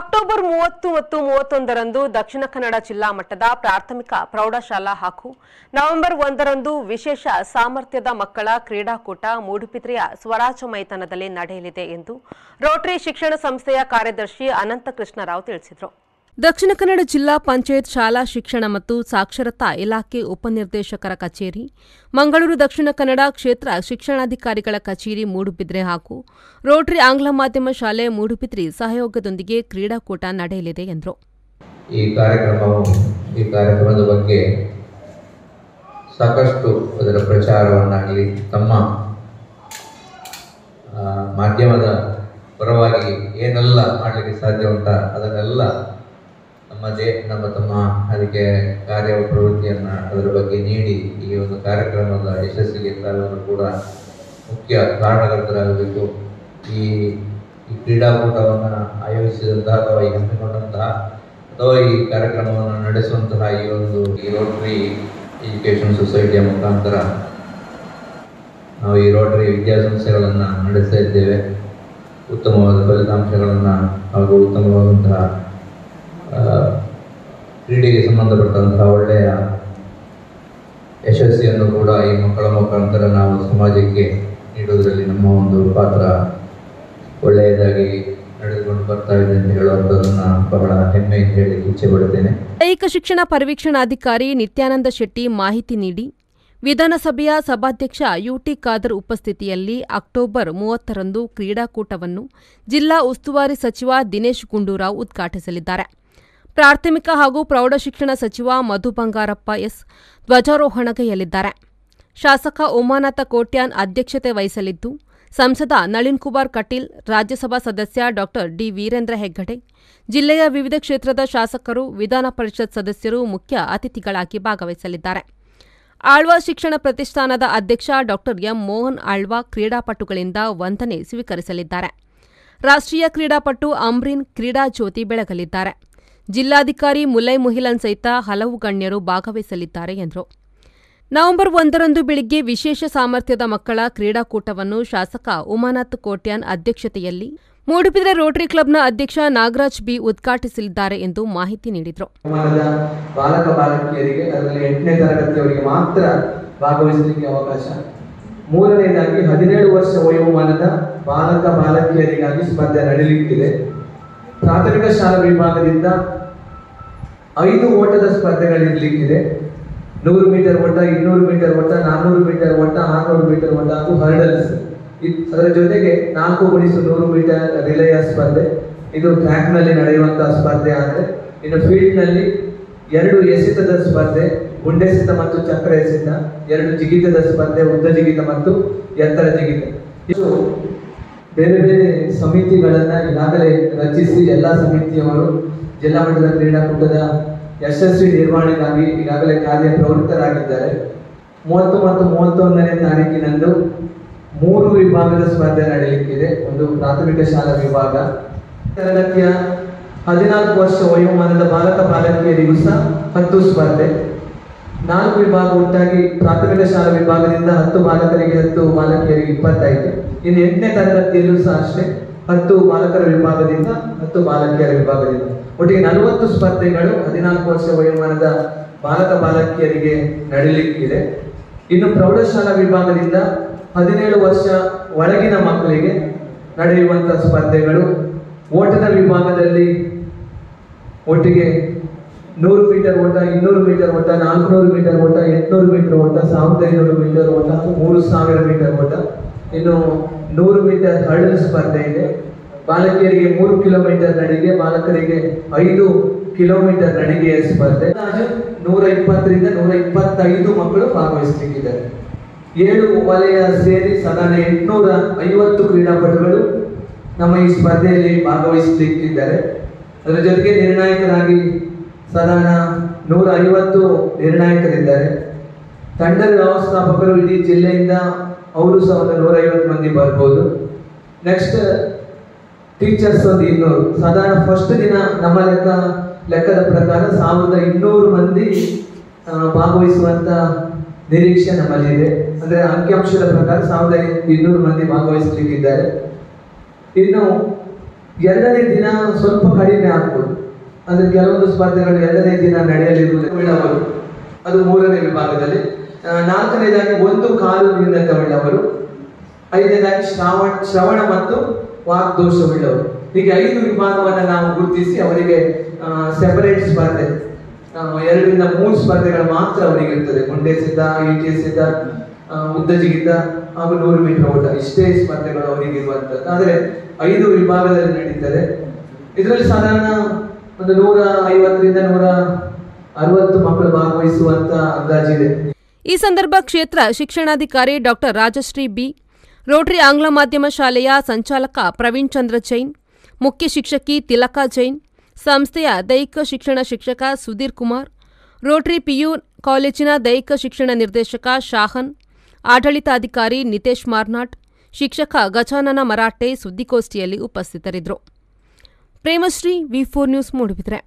October ಮೂವತ್ತು ಮತ್ತು ಮೂವತ್ತೊಂದರಂದು ದಕ್ಷಿಣ ಕನ್ನಡ ಜಿಲ್ಲಾ ಮಟ್ಟದ ಪ್ರಾಥಮಿಕ ಪ್ರೌಢಶಾಲಾ ಹಾಗೂ ನವೆಂಬರ್ ಒಂದರಂದು ವಿಶೇಷ ಸಾಮರ್ಥ್ಯದ ಮಕ್ಕಳ ಕ್ರೀಡಾಕೂಟ ಮೂಡುಬಿದ್ರೆಯ ಸ್ವರಾಜ ಮೈದಾನದಲ್ಲಿ ನಡೆಯಲಿದೆ ಎಂದು ರೋಟರಿ ಶಿಕ್ಷಣ ಸಂಸ್ಥೆಯ ಕಾರ್ಯದರ್ಶಿ ಅನಂತ ಕೃಷ್ಣರಾವ್ ತಿಳಿಸಿದರು. ದಕ್ಷಿಣ ಕನ್ನಡ ಜಿಲ್ಲಾ ಪಂಚಾಯತ್ ಶಾಲಾ ಶಿಕ್ಷಣ ಮತ್ತು ಸಾಕ್ಷರತಾ ಇಲಾಖೆ ಉಪನಿರ್ದೇಶಕರ ಕಚೇರಿ, ಮಂಗಳೂರು ದಕ್ಷಿಣ ಕನ್ನಡ ಕ್ಷೇತ್ರ ಶಿಕ್ಷಣಾಧಿಕಾರಿಗಳ ಕಚೇರಿ ಮೂಡುಬಿದ್ರೆ ಹಾಗೂ ರೋಟರಿ ಆಂಗ್ಲ ಮಾಧ್ಯಮ ಶಾಲೆ ಮೂಡುಬಿದ್ರಿ ಸಹಯೋಗದೊಂದಿಗೆ ಕ್ರೀಡಾಕೂಟ ನಡೆಯಲಿದೆ ಎಂದರು. ಈ ಈ ಕಾರ್ಯಕ್ರಮದ ಬಗ್ಗೆ ಸಾಕಷ್ಟು ಅದರ ಪ್ರಚಾರವನ್ನಾಗಲಿ, ತಮ್ಮ ಮಾಧ್ಯಮದ ಪರವಾಗಿ ಏನೆಲ್ಲ ಮಾಡಲಿಕ್ಕೆ ಸಾಧ್ಯ ಉಂಟ, ಅದನ್ನೆಲ್ಲ ನಮ್ಮದೇ ನಮ್ಮ ತಮ್ಮ ಅದಕ್ಕೆ ಕಾರ್ಯ ಪ್ರವೃತ್ತಿಯನ್ನು ಅದರ ಬಗ್ಗೆ ನೀಡಿ ಈ ಒಂದು ಕಾರ್ಯಕ್ರಮದ ಯಶಸ್ಸಿಗೆ ತಾವೆಲ್ಲರೂ ಕೂಡ ಮುಖ್ಯ ಕಾರಣಕರ್ತರಾಗಬೇಕು. ಈ ಈ ಕ್ರೀಡಾಕೂಟವನ್ನು ಆಯೋಜಿಸಿದಂತಹ ಅಥವಾ ಈ ಹಮ್ಮಿಕೊಂಡಂತಹ ಅಥವಾ ಈ ಕಾರ್ಯಕ್ರಮವನ್ನು ನಡೆಸುವಂತಹ ಈ ಒಂದು ಈ ರೋಟರಿ ಎಜುಕೇಷನ್ ಸೊಸೈಟಿಯ ಮುಖಾಂತರ ನಾವು ಈ ರೋಟರಿ ವಿದ್ಯಾಸಂಸ್ಥೆಗಳನ್ನು ನಡೆಸ್ತಾ ಇದ್ದೇವೆ. ಉತ್ತಮವಾದ ಫಲಿತಾಂಶಗಳನ್ನು ಹಾಗೂ ಉತ್ತಮವಾದಂತಹ ಕ್ರೀಡೆಗೆ ಸಂಬಂಧಪಟ್ಟಂತಹ ಒಳ್ಳೆಯ ಯಶಸ್ಸಿಯನ್ನು ಕೂಡ ಈ ಮಕ್ಕಳ ಮುಖಾಂತರ ನಾವು ಸಮಾಜಕ್ಕೆ ನೀಡುವುದರಲ್ಲಿ ನಮ್ಮ ಒಂದು ಪಾತ್ರ ಒಳ್ಳೆಯದಾಗಿ ನಡೆದುಕೊಂಡು ಬರ್ತಾ ಇದೆ ಅಂತ ಹೇಳುವಂಥದ್ದನ್ನು ಬಹಳ ಹೆಮ್ಮೆಯಿಂದ ಹೇಳಿ ಇಚ್ಛೆ ಪಡುತ್ತೇನೆ. ದೈಹಿಕ ಶಿಕ್ಷಣ ಪರಿವೀಕ್ಷಣಾಧಿಕಾರಿ ನಿತ್ಯಾನಂದ ಶೆಟ್ಟಿ ಮಾಹಿತಿ ನೀಡಿ, ವಿಧಾನಸಭೆಯ ಸಭಾಧ್ಯಕ್ಷ ಯುಟಿ ಖಾದರ್ ಉಪಸ್ಥಿತಿಯಲ್ಲಿ ಅಕ್ಟೋಬರ್ ಮೂವತ್ತರಂದು ಕ್ರೀಡಾಕೂಟವನ್ನು ಜಿಲ್ಲಾ ಉಸ್ತುವಾರಿ ಸಚಿವ ದಿನೇಶ್ ಗುಂಡೂರಾವ್ ಉದ್ಘಾಟಿಸಲಿದ್ದಾರೆ. ಪ್ರಾಥಮಿಕ ಹಾಗೂ ಪ್ರೌಢಶಿಕ್ಷಣ ಸಚಿವ ಮಧು ಬಂಗಾರಪ್ಪ ಎಸ್ ಧ್ವಜಾರೋಹಣಗೈಯಲ್ಲಿದ್ದಾರೆ. ಶಾಸಕ ಉಮಾನಾಥ ಕೋಟ್ಯಾನ್ ಅಧ್ಯಕ್ಷತೆ ವಹಿಸಲಿದ್ದು, ಸಂಸದ ನಳಿನ್ ಕುಮಾರ್ ಕಟೀಲ್, ರಾಜ್ಯಸಭಾ ಸದಸ್ಯ ಡಾ ಡಿ ವೀರೇಂದ್ರ ಹೆಗ್ಗಡೆ, ಜಿಲ್ಲೆಯ ವಿವಿಧ ಕ್ಷೇತ್ರದ ಶಾಸಕರು, ವಿಧಾನ ಪರಿಷತ್ ಸದಸ್ಯರು ಮುಖ್ಯ ಅತಿಥಿಗಳಾಗಿ ಭಾಗವಹಿಸಲಿದ್ದಾರೆ. ಆಳ್ವಾ ಶಿಕ್ಷಣ ಪ್ರತಿಷ್ಠಾನದ ಅಧ್ಯಕ್ಷ ಡಾ ಎಂ ಮೋಹನ್ ಆಳ್ವಾ ಕ್ರೀಡಾಪಟುಗಳಿಂದ ವಂದನೆ ಸ್ವೀಕರಿಸಲಿದ್ದಾರೆ. ರಾಷ್ಟ್ರೀಯ ಕ್ರೀಡಾಪಟು ಅಮ್ರೀನ್ ಕ್ರೀಡಾ ಜ್ಯೋತಿ ಬೆಳಗಲಿದ್ದಾರೆ. ಜಿಲ್ಲಾಧಿಕಾರಿ ಮುಲೈ ಮುಹಿಲನ್ ಸಹಿತ ಹಲವು ಗಣ್ಯರು ಭಾಗವಹಿಸಲಿದ್ದಾರೆ ಎಂದರು. ನವೆಂಬರ್ ಒಂದರಂದು ಬೆಳಿಗ್ಗೆ ವಿಶೇಷ ಸಾಮರ್ಥ್ಯದ ಮಕ್ಕಳ ಕ್ರೀಡಾಕೂಟವನ್ನು ಶಾಸಕ ಉಮಾನಾಥ್ ಕೋಟ್ಯಾನ್ ಅಧ್ಯಕ್ಷತೆಯಲ್ಲಿ ಮೂಡುಬಿದ್ರೆ ರೋಟರಿ ಕ್ಲಬ್ನ ಅಧ್ಯಕ್ಷ ನಾಗರಾಜ್ ಬಿ ಉದ್ಘಾಟಿಸಲಿದ್ದಾರೆ ಎಂದು ಮಾಹಿತಿ ನೀಡಿದರು. ಬಾಲಕ ಬಾಲಕಿಯರಿಗೆ ಅದರಲ್ಲಿ ಎಂಟನೇ ತರಗತಿಯವರಿಗೆ ಮಾತ್ರ ಭಾಗವಹಿಸಲಿಕ್ಕೆ ಅವಕಾಶ. ಮೂರನೇದಾಗಿ ಹದಿನೇಳು ವರ್ಷ ವಯೋಮಾನದ ಬಾಲಕ ಬಾಲಕಿಯರಿಗಾಗಿ ಸ್ಪರ್ಧೆ ನಡೆಯಲಿಕ್ಕಿದೆ ಪ್ರಾಥಮಿಕ ಶಾಲಾ ವಿಭಾಗದಿಂದ ಐದು ಓಟದ ಸ್ಪರ್ಧೆಗಳಿರ್ಲಿಕ್ಕಿದೆ ನೂರು ಮೀಟರ್ ಓಟ, ಇನ್ನೂರು ಮೀಟರ್ ಓಟ ನಾನ್ನೂರು ಮೀಟರ್ ಓಟ, ಆರ್ನೂರು ಮೀಟರ್ ಓಟ ಹಾಗೂ ಹರ್ಡಲ್ಸ್. ಅದರ ಜೊತೆಗೆ ನಾಲ್ಕು ಗುಣಿಸು ನೂರು ಮೀಟರ್ ರಿಲೆಯ ಸ್ಪರ್ಧೆ. ಇದು ಟ್ರ್ಯಾಕ್ನಲ್ಲಿ ನಡೆಯುವಂತಹ ಸ್ಪರ್ಧೆ ಆದರೆ, ಇನ್ನು ಫೀಲ್ಡ್ನಲ್ಲಿ ಎರಡು ಎಸೆತದ ಸ್ಪರ್ಧೆ, ಗುಂಡೆಸೆತ ಮತ್ತು ಚಕ್ರ ಎಸೆತ ಎರಡು ಜಿಗಿತದ ಸ್ಪರ್ಧೆ, ಉದ್ದ ಜಿಗಿತ ಮತ್ತು ಎತ್ತರ ಜಿಗಿತ. ಇದು ಬೇರೆ ಬೇರೆ ಸಮಿತಿಗಳನ್ನ ಈಗಾಗಲೇ ರಚಿಸಿ ಎಲ್ಲಾ ಸಮಿತಿಯವರು ಜಿಲ್ಲಾ ಮಟ್ಟದ ಕ್ರೀಡಾಕೂಟದ ಯಶಸ್ವಿ ನಿರ್ವಹಣೆಗಾಗಿ ಈಗಾಗಲೇ ಕಾರ್ಯ ಪ್ರವೃತ್ತರಾಗಿದ್ದಾರೆ. ಮೂವತ್ತು ಮತ್ತು ಮೂವತ್ತೊಂದನೇ ತಾರೀಕಿನಂದು ಮೂರು ವಿಭಾಗದ ಸ್ಪರ್ಧೆ ನಡೆಯಲಿಕ್ಕಿದೆ. ಒಂದು ಪ್ರಾಥಮಿಕ ಶಾಲಾ ವಿಭಾಗ. ತರಗತಿಯ ಹದಿನಾಲ್ಕು ವರ್ಷ ವಯೋಮಾನದ ಬಾಲಕ ಬಾಲಕಿಯರಿಗೂ ಸಹ ಹತ್ತು ಸ್ಪರ್ಧೆ. ನಾಲ್ಕು ವಿಭಾಗ ಒಟ್ಟಾಗಿ ಪ್ರಾಥಮಿಕ ಶಾಲಾ ವಿಭಾಗದಿಂದ ಹತ್ತು ಬಾಲಕರಿಗೆ ಹತ್ತು ಬಾಲಕಿಯರಿಗೆ ಇಪ್ಪತ್ತೈದು. ಇನ್ನು ಎಂಟನೇ ತರಗತಿಯಲ್ಲೂ ಸಹ ಅಷ್ಟೇ. ಹತ್ತು ಬಾಲಕರ ವಿಭಾಗದಿಂದ ಹತ್ತು ಬಾಲಕಿಯರ ವಿಭಾಗದಿಂದ. ಒಟ್ಟಿಗೆ ನಲವತ್ತು ಸ್ಪರ್ಧೆಗಳು ಹದಿನಾಲ್ಕು ವರ್ಷ ವಯೋಮಾನದ ಬಾಲಕ ಬಾಲಕಿಯರಿಗೆ ನಡೀಲಿಕ್ಕಿದೆ ಇನ್ನು ಪ್ರೌಢಶಾಲಾ ವಿಭಾಗದಿಂದ ಹದಿನೇಳು ವರ್ಷ ಒಳಗಿನ ಮಕ್ಕಳಿಗೆ ನಡೆಯುವಂತಹ ಸ್ಪರ್ಧೆಗಳು ಓಟದ ವಿಭಾಗದಲ್ಲಿ ಒಟ್ಟಿಗೆ ನೂರು ಮೀಟರ್ ಓಟ, ಇನ್ನೂರು ಮೀಟರ್ ಓಟ, ನಾಲ್ಕುನೂರು ಮೀಟರ್ ಓಟ, ಎಂಟ್ನೂರು ಮೀಟರ್ ಓಟ, ಸಾವಿರದ ಐನೂರು ಮೀಟರ್ ಓಟ, ಮೂರು ಸಾವಿರ ಮೀಟರ್ ಓಟ. ಇನ್ನು ನೂರು ಮೀಟರ್ ಹಳ್ಳ ಸ್ಪರ್ಧೆ ಇದೆ. ಬಾಲಕಿಯರಿಗೆ ಮೂರು ಕಿಲೋಮೀಟರ್ ನಡಿಗೆ, ಬಾಲಕರಿಗೆ ಐದು ಕಿಲೋಮೀಟರ್ ನಡಿಗೆಯ ಸ್ಪರ್ಧೆ. ನೂರ ಇಪ್ಪತ್ತರಿಂದ ನೂರ ಇಪ್ಪತ್ತೈದು ಮಕ್ಕಳು ಭಾಗವಹಿಸಲಿಕ್ಕಿದ್ದಾರೆ. ಏಳು ವಲಯ ಸೇರಿ ಸಾಧಾರಣ ಎಂಟುನೂರ ಐವತ್ತು ಕ್ರೀಡಾಪಟುಗಳು ನಮ್ಮ ಈ ಸ್ಪರ್ಧೆಯಲ್ಲಿ ಭಾಗವಹಿಸಲಿಕ್ಕಿದ್ದಾರೆ. ಅದರ ಜೊತೆಗೆ ನಿರ್ಣಾಯಕರಾಗಿ ಸಾಧಾರಣ ನೂರ ಐವತ್ತು ನಿರ್ಣಾಯಕರಿದ್ದಾರೆ. ತಂಡದ ವ್ಯವಸ್ಥಾಪಕರು ಇಡೀ ಜಿಲ್ಲೆಯಿಂದ ಅವರು ಸಹ ಒಂದು ನೂರೈವತ್ತು ಮಂದಿ ಬರ್ಬೋದು. ನೆಕ್ಸ್ಟ್ ಟೀಚರ್ಸ್ ಒಂದು ಇನ್ನೂರು. ಸಾಧಾರಣ ಫಸ್ಟ್ ದಿನ ನಮ್ಮ ಲೆಕ್ಕ, ಲೆಕ್ಕದ ಪ್ರಕಾರ ಸಾವಿರದ ಇನ್ನೂರು ಮಂದಿ ಭಾಗವಹಿಸುವಂತ ನಿರೀಕ್ಷೆ ನಮ್ಮಲ್ಲಿದೆ ಅಂದ್ರೆ ಅಂಕಿಅಂಶದ ಪ್ರಕಾರ ಸಾವಿರದ ಇನ್ನೂರು ಮಂದಿ ಭಾಗವಹಿಸಲಿಕ್ಕಿದ್ದಾರೆ. ಇನ್ನು ಎರಡನೇ ದಿನ ಸ್ವಲ್ಪ ಕಡಿಮೆ ಆಗ್ಬೋದು. ಅಂದ್ರೆ ಕೆಲವೊಂದು ಸ್ಪರ್ಧೆಗಳು ಎರಡನೇ ದಿನ ನಡೆಯಲಿರುವುದು. ಅದು ಮೂರನೇ ವಿಭಾಗದಲ್ಲಿ. ನಾಲ್ಕನೇದಾಗಿ ಒಂದು ಕಾಲು ನ್ಯೂನತವುಳ್ಳವರು ಐದನೇದಾಗಿ ಶ್ರಾವಣ ಶ್ರವಣ ಮತ್ತು ವಾಗ್ದೋಷವುಳ್ಳವರು. ಹೀಗೆ ಐದು ವಿಭಾಗವನ್ನು ನಾವು ಗುರುತಿಸಿ ಅವರಿಗೆ ಸೆಪರೇಟ್ ಸ್ಪರ್ಧೆ ಎರಡರಿಂದ ಮೂರು ಸ್ಪರ್ಧೆಗಳು ಮಾತ್ರ ಅವರಿಗೆ ಇರ್ತದೆ. ಗುಂಡೆ ಸಿದ್ಧ ಈಟಿ ಸಿದ್ಧ ಆ, ಉದ್ದ ಜಿಗಿತ ಹಾಗೂ ನೂರು ಮೀಟರ್ ಓಟ. ಇಷ್ಟೇ ಸ್ಪರ್ಧೆಗಳು ಅವರಿಗೆ ಇರುವಂತದ್ದು. ಆದರೆ ಐದು ವಿಭಾಗದಲ್ಲಿ ನಡೀತದೆ. ಇದರಲ್ಲಿ ಸಾಧಾರಣ ಒಂದು ನೂರ ಐವತ್ತರಿಂದ ನೂರ ಅರವತ್ತು ಮಕ್ಕಳು ಭಾಗವಹಿಸುವಂತ ಅಂದಾಜಿದೆ. ಈ ಸಂದರ್ಭ ಕ್ಷೇತ್ರ ಶಿಕ್ಷಣಾಧಿಕಾರಿ ಡಾಕ್ಟರ್ ರಾಜಶ್ರೀ ಬಿ ರೋಟರಿ ಆಂಗ್ಲ ಮಾಧ್ಯಮ ಶಾಲೆಯ ಸಂಚಾಲಕ ಪ್ರವೀಣ್ ಚಂದ್ರ ಜೈನ್ ಮುಖ್ಯ ಶಿಕ್ಷಕಿ ತಿಲಕಾ ಜೈನ್ ಸಂಸ್ಥೆಯ ದೈಹಿಕ ಶಿಕ್ಷಣ ಶಿಕ್ಷಕ ಸುಧೀರ್ ಕುಮಾರ್ ರೋಟರಿ ಪಿಯು ಕಾಲೇಜಿನ ದೈಹಿಕ ಶಿಕ್ಷಣ ನಿರ್ದೇಶಕ ಶಾಹನ್ ಆಡಳಿತಾಧಿಕಾರಿ ನಿತೇಶ್ ಮಾರ್ನಾಟ್ ಶಿಕ್ಷಕ ಗಜಾನನ ಮರಾಠೆ ಸುದ್ದಿಗೋಷ್ಠಿಯಲ್ಲಿ ಉಪಸ್ಥಿತರಿದ್ದರು Premashree V four news Moodbidri